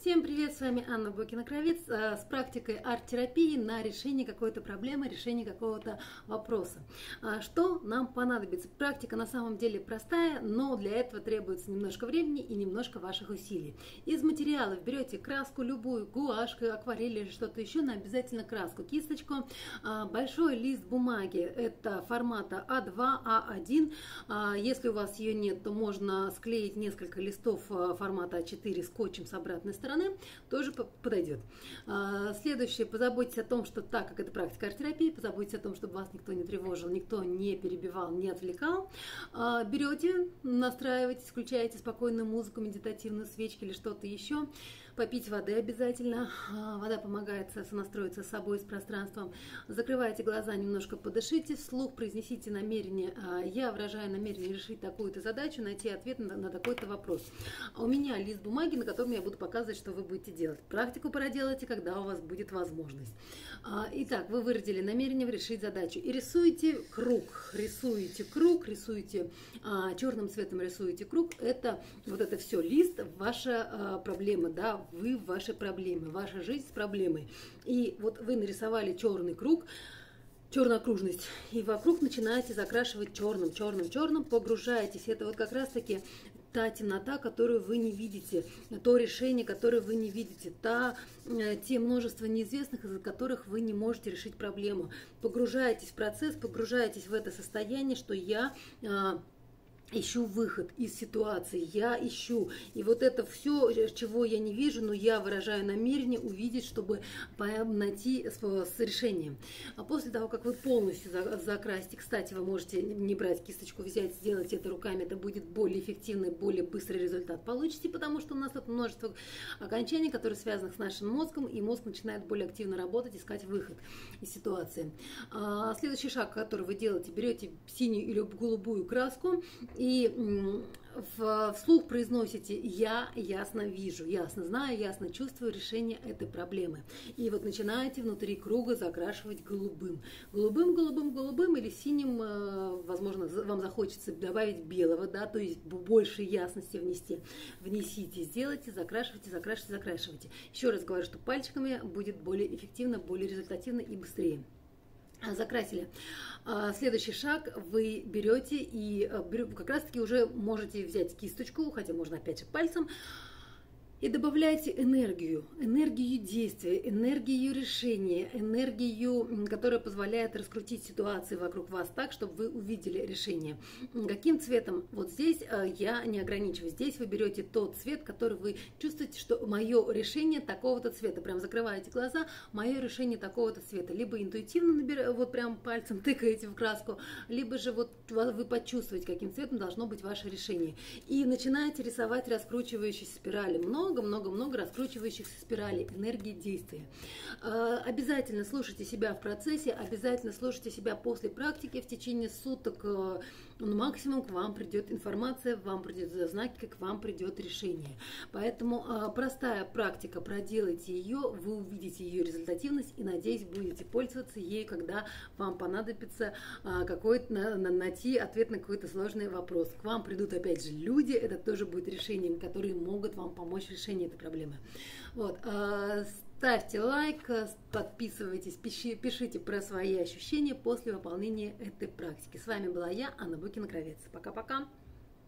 Всем привет, с вами Анна Бокина-Кровец э, с практикой арт-терапии на решение какой-то проблемы, решение какого-то вопроса. А, что нам понадобится? Практика на самом деле простая, но для этого требуется немножко времени и немножко ваших усилий. Из материалов берете краску любую, гуашь, акварель или что-то еще, но обязательно краску, кисточку, а, большой лист бумаги, это формата А2, А1. А, если у вас ее нет, то можно склеить несколько листов э, формата А4 скотчем с обратной стороны стороны, тоже подойдет. А, следующее, позаботьтесь о том, что так как это практика арт-терапии, позаботьтесь о том, чтобы вас никто не тревожил, никто не перебивал, не отвлекал. А, берете, настраиваете, включаете спокойную музыку, медитативную свечки или что-то еще. Попить воды обязательно. А, вода помогает сонастроиться с собой, с пространством. Закрывайте глаза, немножко подышите, вслух произнесите намерение. Я выражаю намерение решить такую-то задачу, найти ответ на такой-то вопрос. У меня лист бумаги, на котором я буду показывать, что вы будете делать. Практику проделайте, когда у вас будет возможность. А, итак, вы выразили намерение решить задачу. И рисуете круг. Рисуете круг, рисуете а, черным цветом рисуете круг. Это вот это все лист, ваша а, проблема, да, вы в вашей проблеме, ваша жизнь с проблемой. И вот вы нарисовали черный круг, черную окружность. И вокруг начинаете закрашивать черным, черным, черным, погружаетесь. Это вот как раз-таки та темнота, которую вы не видите, то решение, которое вы не видите, та, э, те множество неизвестных, из-за которых вы не можете решить проблему. Погружаетесь в процесс, погружаетесь в это состояние, что я а, ищу выход из ситуации, я ищу. И вот это все, чего я не вижу, но я выражаю намерение увидеть, чтобы найти с решением. А после того, как вы полностью закрасите, кстати, вы можете не брать кисточку, взять, сделать это руками, это будет более эффективный, более быстрый результат получите, потому что у нас тут множество окончаний, которые связаны с нашим мозгом, и мозг начинает более активно работать, искать выход из ситуации. А, следующий шаг, который вы делаете, берете синюю или голубую краску, и вслух произносите «я ясно вижу», «ясно знаю», «ясно чувствую решение этой проблемы». И вот начинаете внутри круга закрашивать голубым. Голубым, голубым, голубым или синим, э, возможно, вам захочется добавить белого, да, то есть больше ясности внести. Внесите, сделайте, закрашивайте, закрашивайте, закрашивайте. Еще раз говорю, что пальчиками будет более эффективно, более результативно и быстрее закрасили. А, следующий шаг вы берете и э, как раз таки уже можете взять кисточку, хотя можно опять же пальцем, и добавляйте энергию, энергию действия, энергию решения, энергию, которая позволяет раскрутить ситуации вокруг вас так, чтобы вы увидели решение. Каким цветом? Вот здесь э, я не ограничиваюсь. Здесь вы берете тот цвет, который вы чувствуете, что мое решение такого-то цвета. Прям закрываете глаза, мое решение такого-то цвета. Либо интуитивно набираете, вот прям пальцем тыкаете в краску, либо же вот вы почувствуете, каким цветом должно быть ваше решение. И начинаете рисовать раскручивающиеся спирали. Много много-много-много раскручивающихся спиралей энергии действия. А, обязательно слушайте себя в процессе, обязательно слушайте себя после практики в течение суток. Э, ну, максимум к вам придет информация, вам придет знаки, к вам придет решение. Поэтому а, простая практика, проделайте ее, вы увидите ее результативность и, надеюсь, будете пользоваться ей, когда вам понадобится какой-то найти ответ на какой-то сложный вопрос. К вам придут опять же люди, это тоже будет решением, которые могут вам помочь решении этой проблемы. Вот. А, ставьте лайк, подписывайтесь, пишите про свои ощущения после выполнения этой практики. С вами была я, Анна Букина-Кровец. Пока-пока.